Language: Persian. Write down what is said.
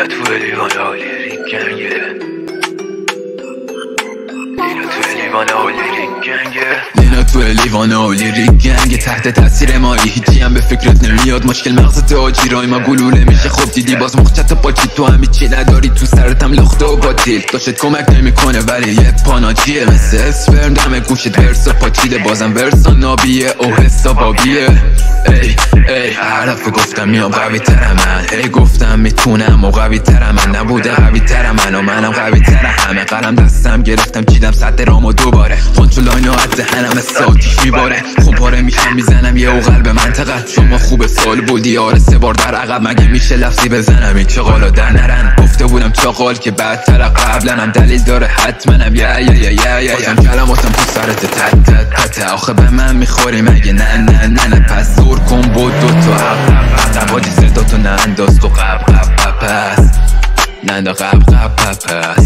اینا تو لیوان آلی گنگه لیوان لینا تو لیوان اولی ریگنگ تحت تاثیر مایی هیچی هم به فکرت نمیاد. مشکل مغزت آجیرای ما گلوله میشه. خب دیدی باز مخچت پاچی. تو همی چی نداری تو سرتم لخته و باطیل داشت کمک نمی‌کنه ولی یه پاناجیه مثل اسفرم دم گوشت ورسا پاچیده. بازم ورسا نابیه او حسا بابیه ای ای حرف گفتم میام قوی تر من. ای گفتم می‌تونم و قوی تر من. نبوده قوی تر من و منم قوی تر همه. قلم دستم گرفتم چیدم صد رامو دوباره. خونچو لاینو از ذهنم آتیش میباره خون پاره میشم می‌زنم یه او قلب منطقه. شما خوب سال بودی آره سه بار در عقب. مگه میشه لفظی بزنم این چغالا در نرن. گفته بودم چاقال که بدتر قبلنم دلیل داره حتمنم یا یا یا یا یا کلماتم تو سرت تت تت تت. آخه به من می‌خوری مگه؟ نه نه نه. 도도 나머지 쓸도도 난더 속갑갑갑 난더 갑갑갑갑